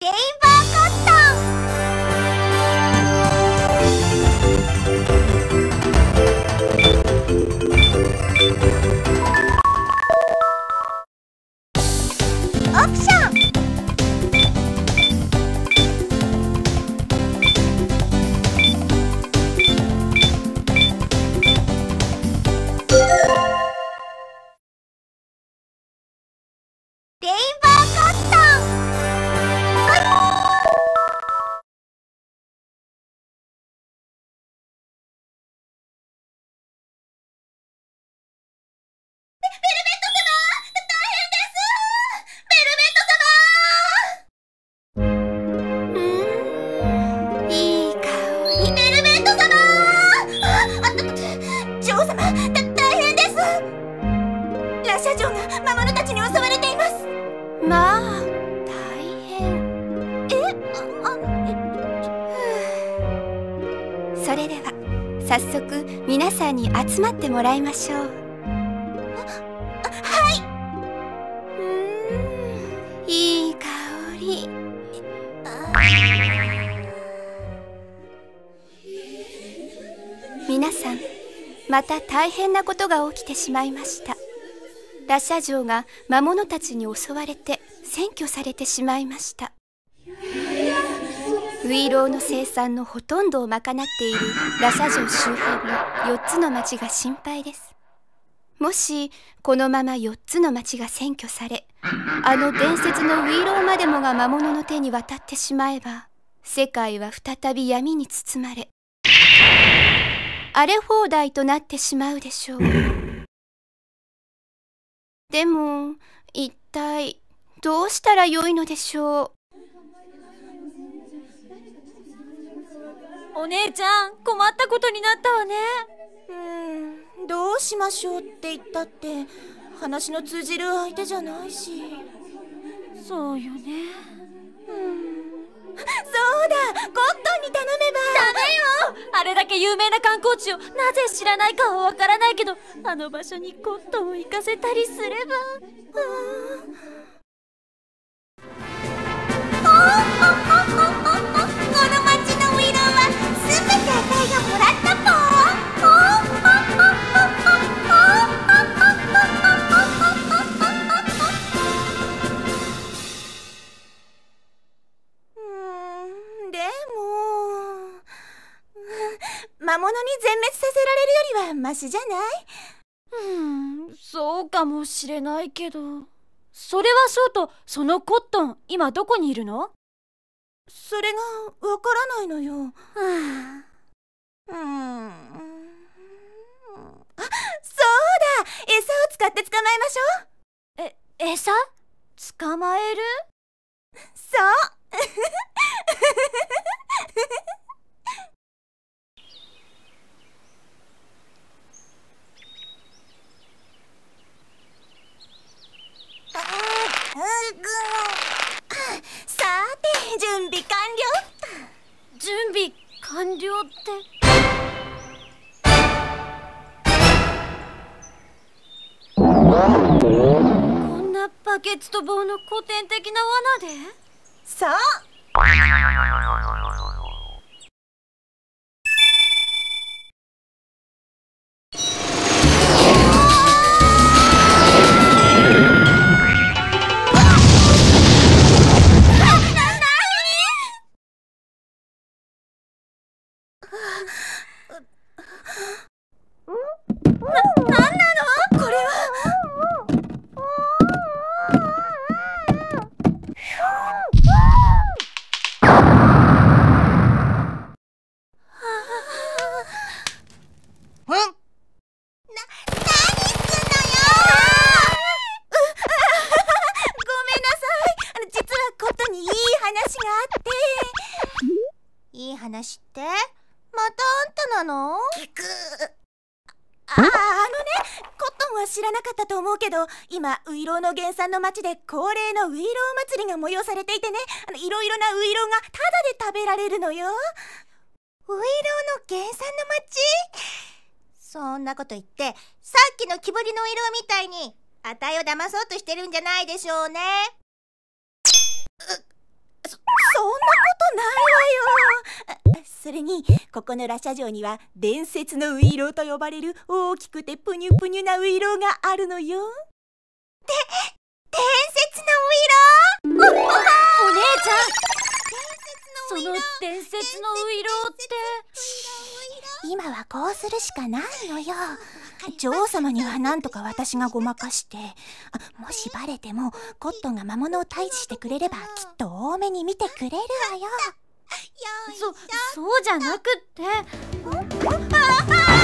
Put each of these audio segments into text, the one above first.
レいましょう。はい。うん。いい香り。皆さんまた大変なことが起きてしまいました。ラシャ城が魔物たちに襲われて占拠されてしまいました。ウイロウの生産のほとんどを賄っているラシャ城周辺の4つの町が心配です。もしこのまま4つの町が占拠されあの伝説のウイロウまでもが魔物の手に渡ってしまえば世界は再び闇に包まれ荒れ放題となってしまうでしょう。でも一体どうしたらよいのでしょう？お姉ちゃん困ったことになったわね。うーんどうしましょうって言ったって話の通じる相手じゃないし。そうよね。そうだコットンに頼めば。ダメよ。あれだけ有名な観光地をなぜ知らないかはわからないけどあの場所にコットンを行かせたりすれば。この魔物に全滅させられるよりはマシじゃない？うんそうかもしれないけど。それはそうとそのコットン今どこにいるの？それがわからないのよ。はうーん。あそうだ！餌を使って捕まえましょう。あえ餌？捕まえる？そうさて準備完了。準備完了って。こんなバケツと棒の古典的な罠で？そう。の原産の町で恒例のウイロー祭りが催されていてね。あのいろいろなウイローがタダで食べられるのよ。ウイロウの原産の町？そんなこと言ってさっきの木彫りのウイロウみたいにあたいを騙そうとしてるんじゃないでしょうね。そ,そんなことないわよ。それにここの羅車城には伝説のウイローと呼ばれる大きくてプニュプニュなウイローがあるのよ。て、伝説のういお姉ちゃん。その伝説のういろって。今はこうするしかないのよ。女王様にはなんとか私がごまかして。もしバレてもコットンが魔物を退治してくれればきっと多めに見てくれるわよ。そそうじゃなくって。あ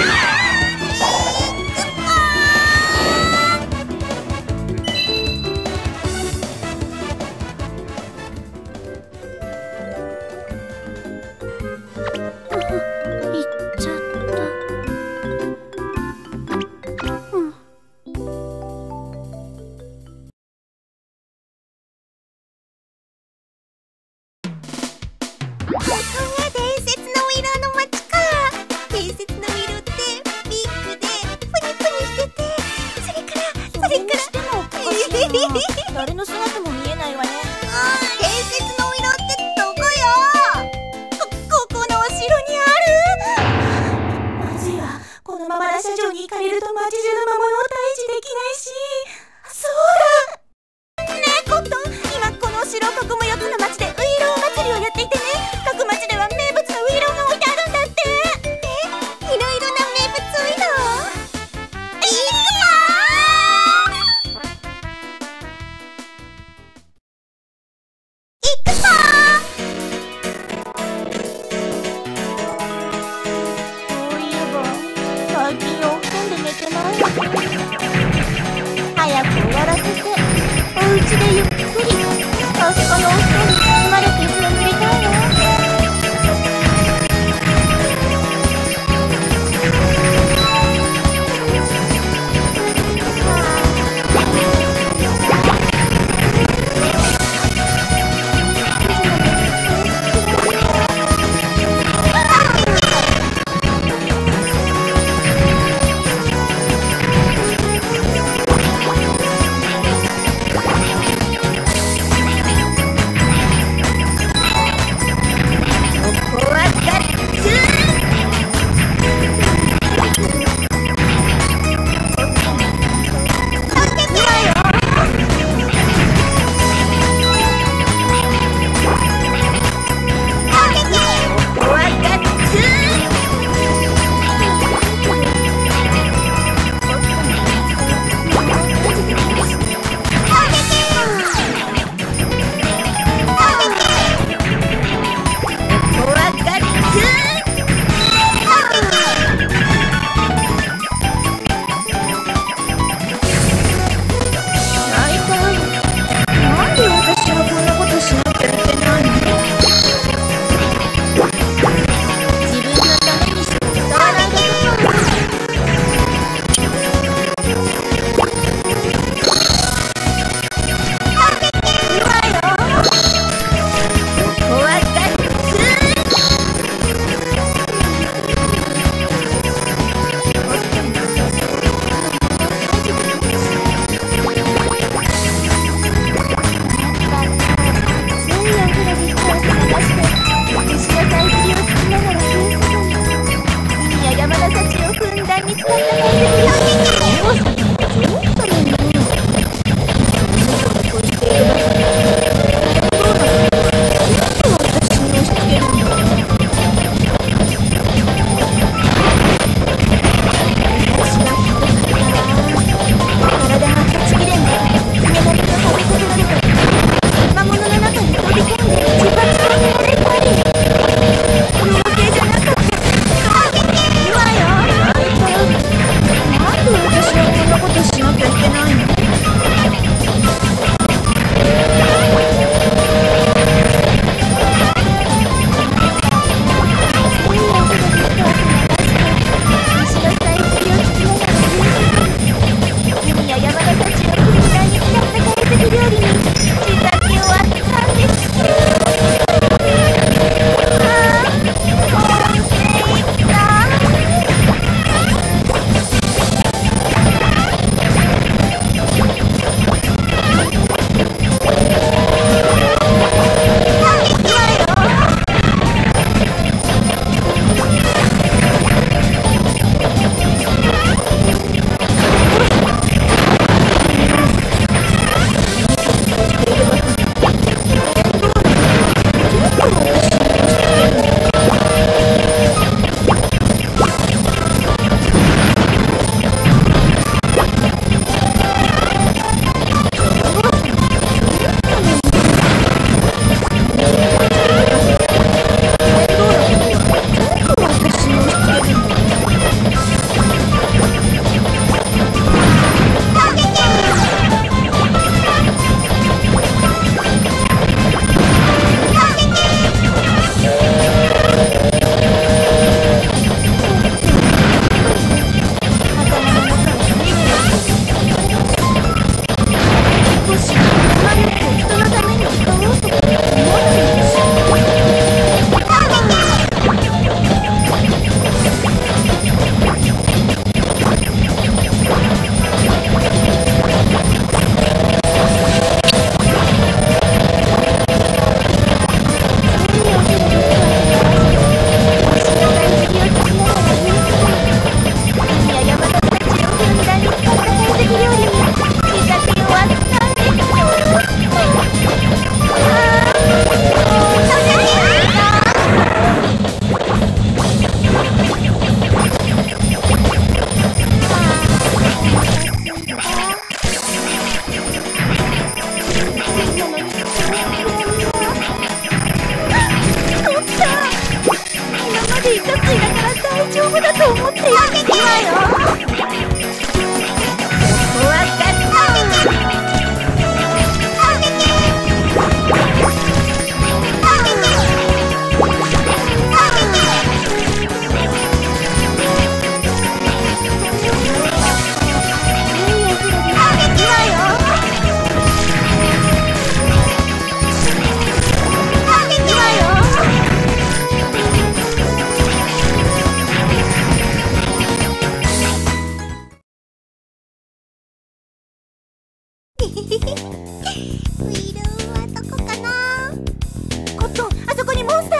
はな？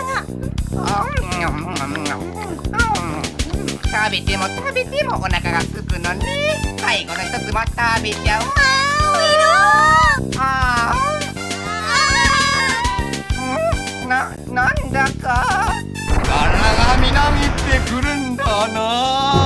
が。食べても食べてもお腹がすくのね。最後の一つも食べちゃう。ウィあー。な、なんだか。が南ってくるんだな。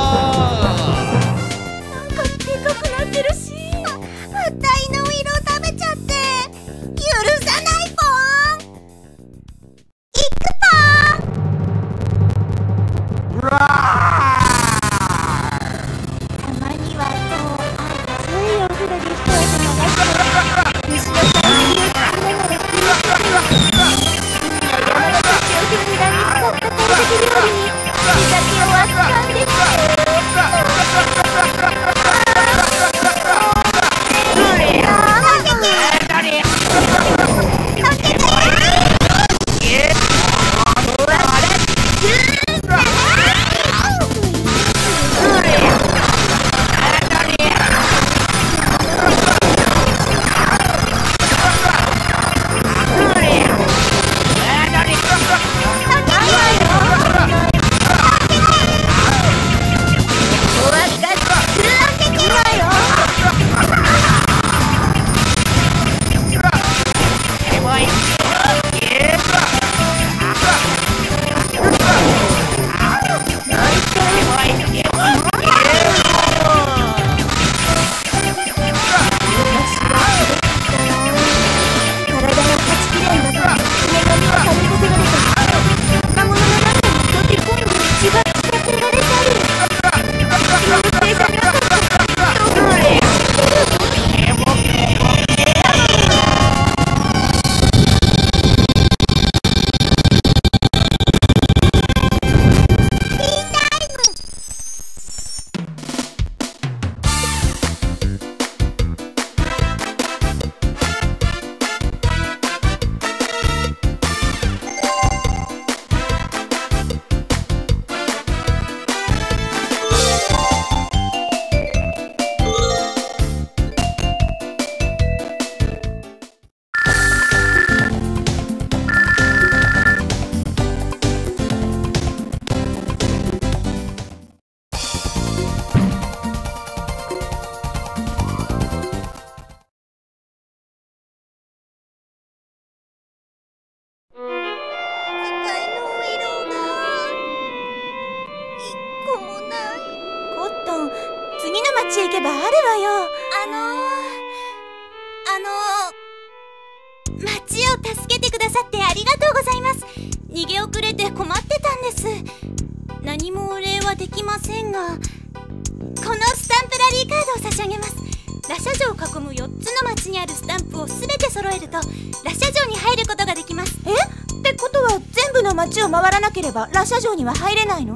上には入れないの？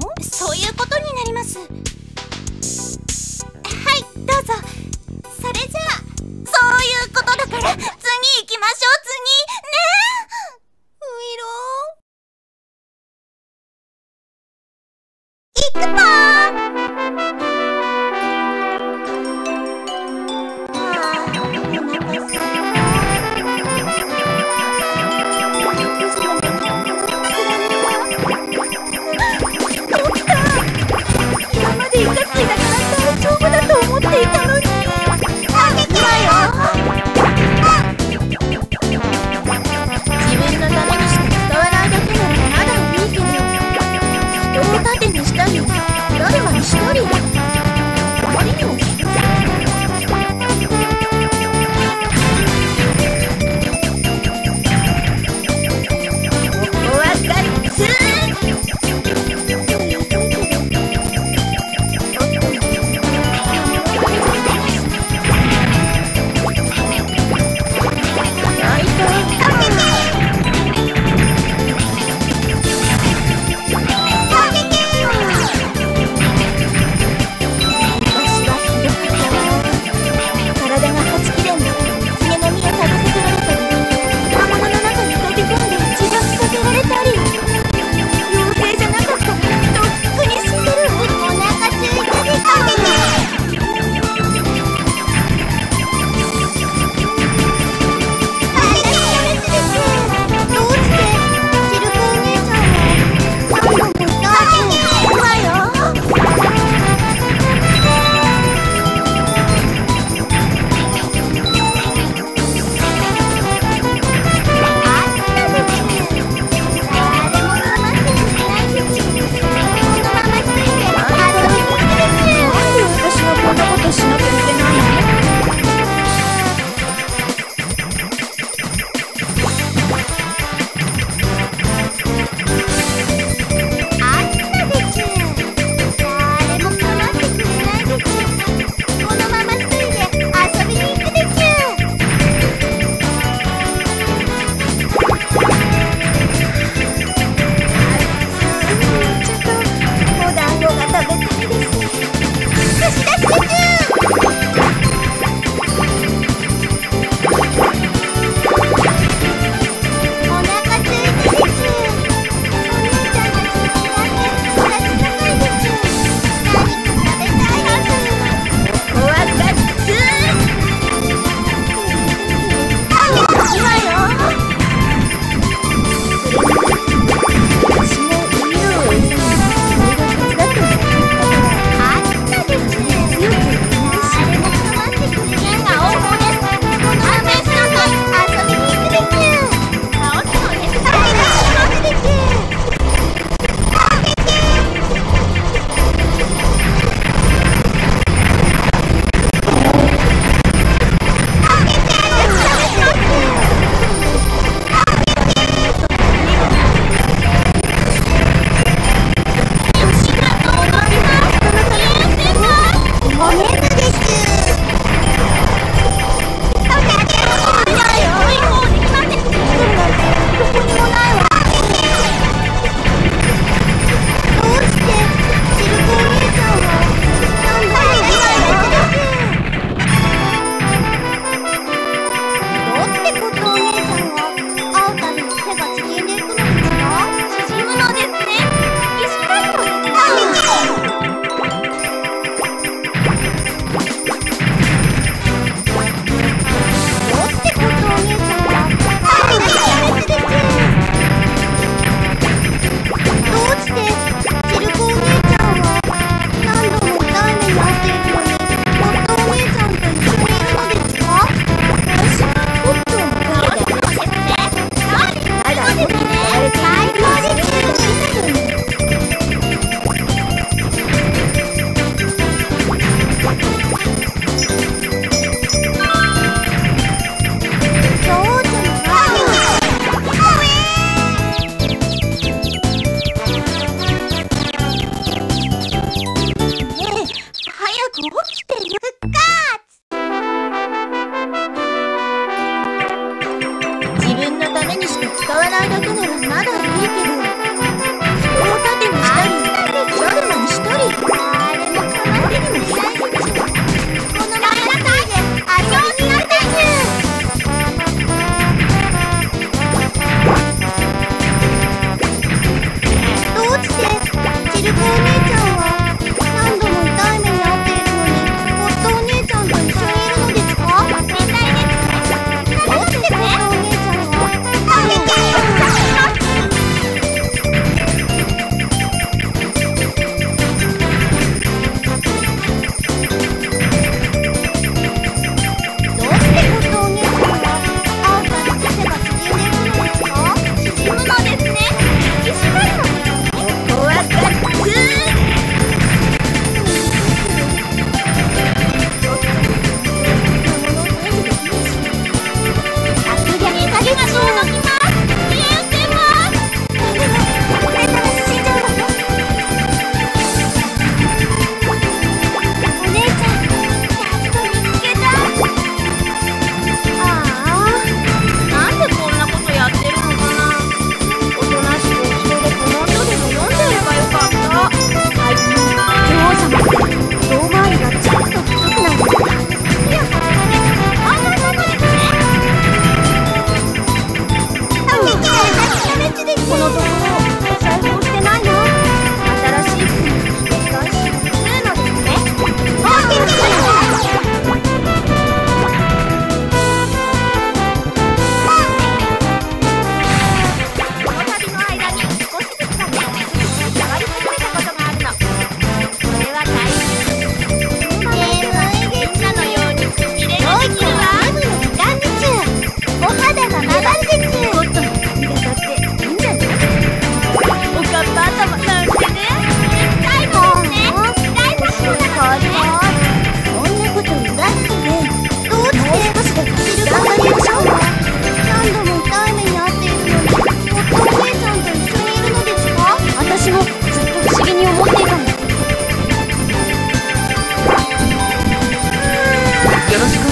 願いし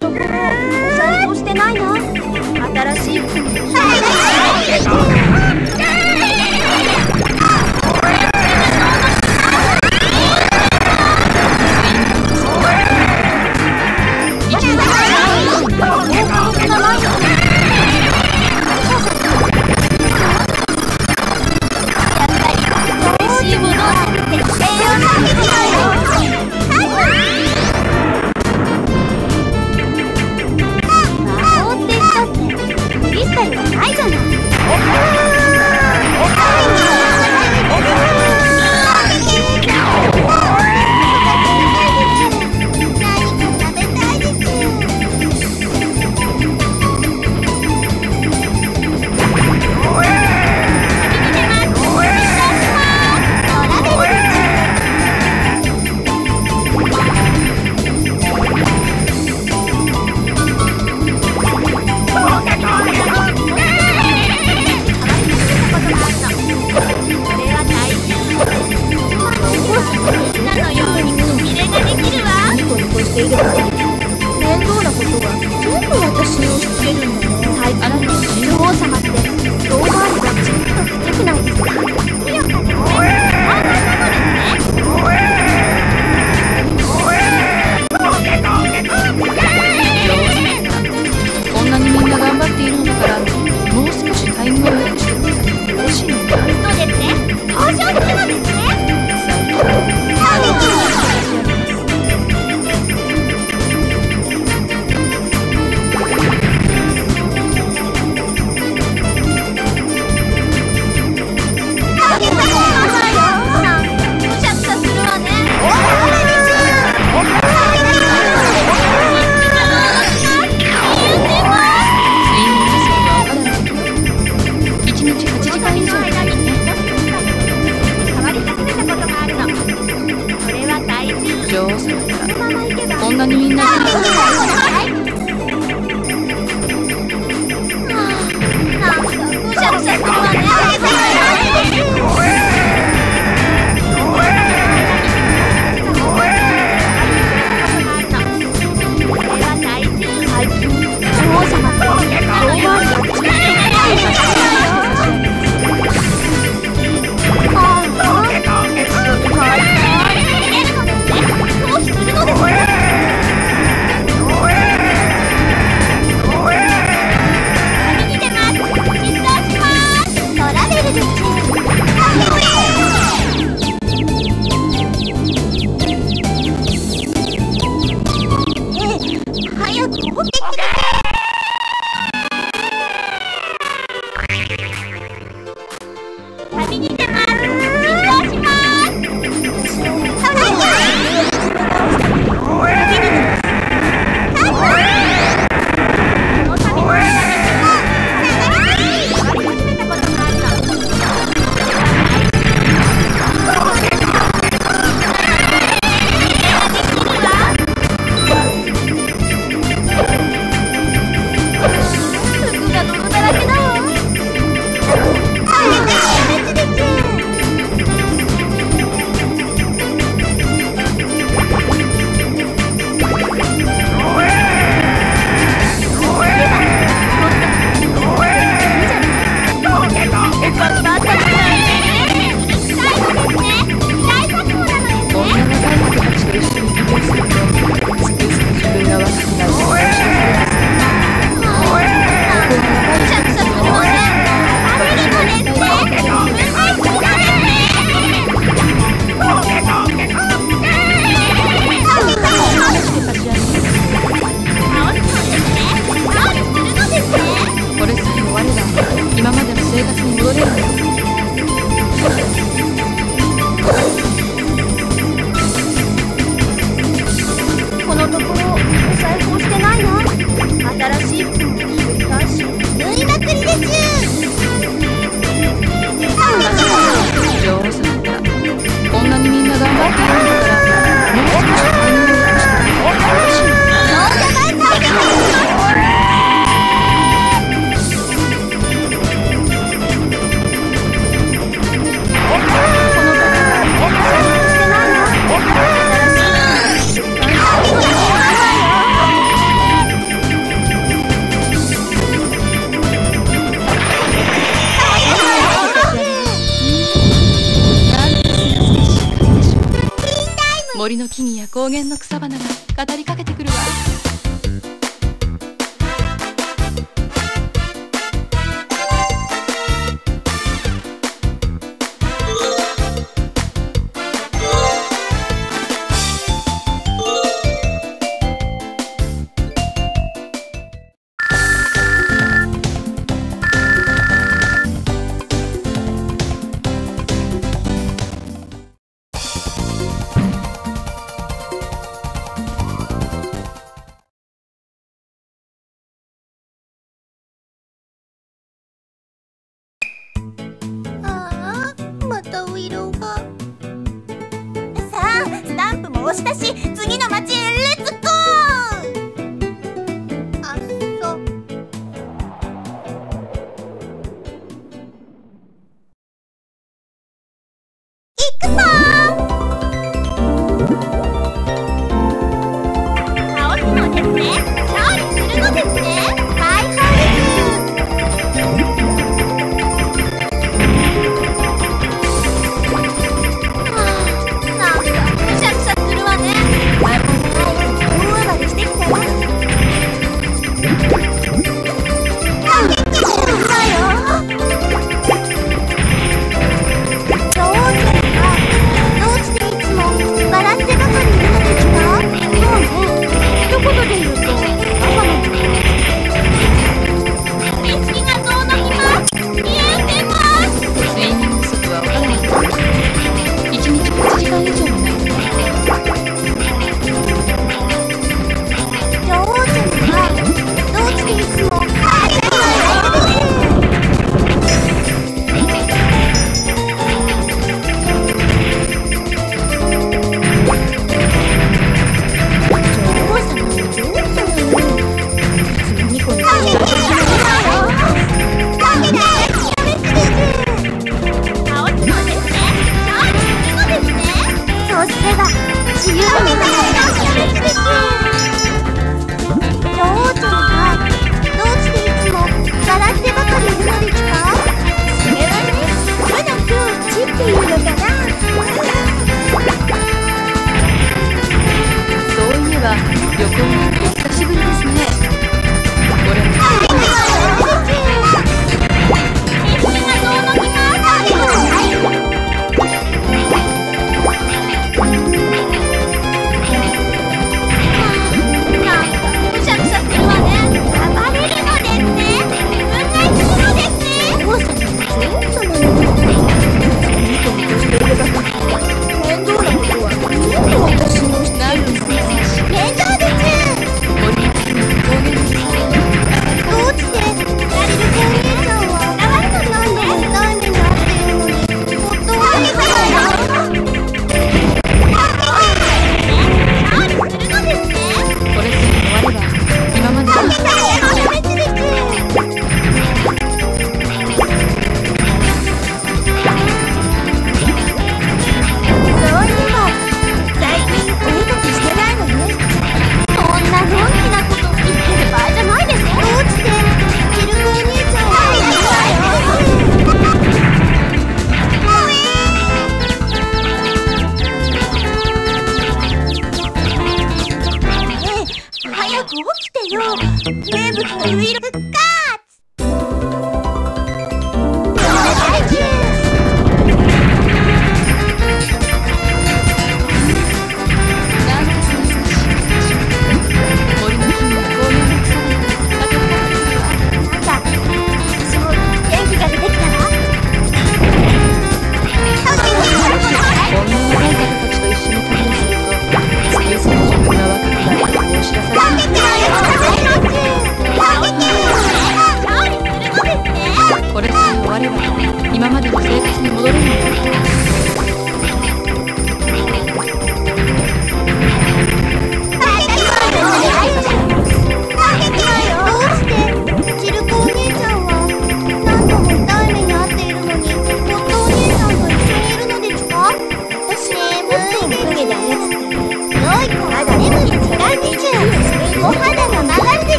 このと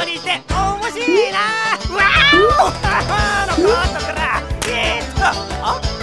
まにて面白いなわー。お のことからえお、っとあ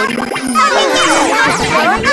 Oh, my God.